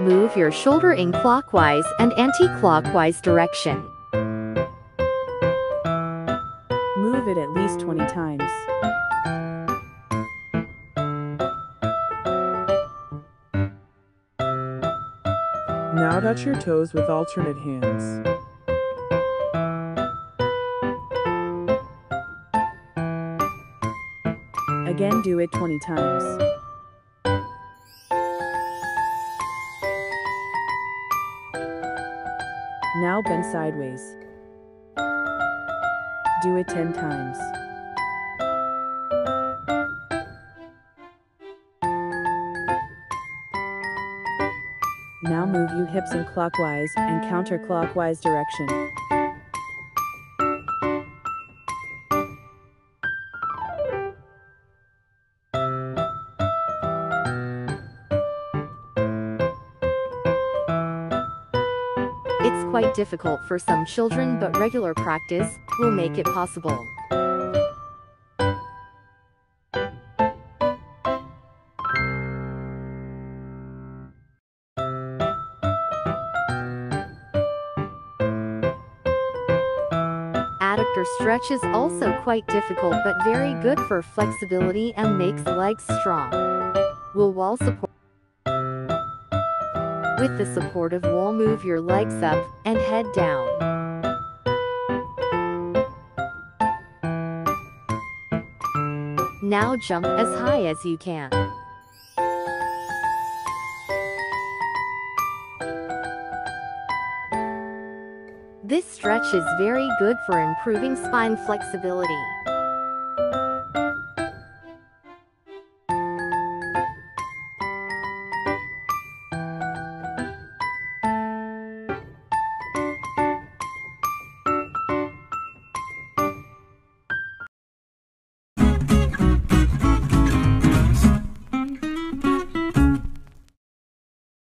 Move your shoulder in clockwise and anti-clockwise direction. Move it at least 20 times. Now touch your toes with alternate hands. Again do it 20 times. Now bend sideways. Do it 10 times. Now move your hips in clockwise and counterclockwise direction. It's quite difficult for some children but regular practice will make it possible. Adductor stretch is also quite difficult but very good for flexibility and makes legs strong. Will wall support with the support of wall move your legs up and head down. Now jump as high as you can. This stretch is very good for improving spine flexibility.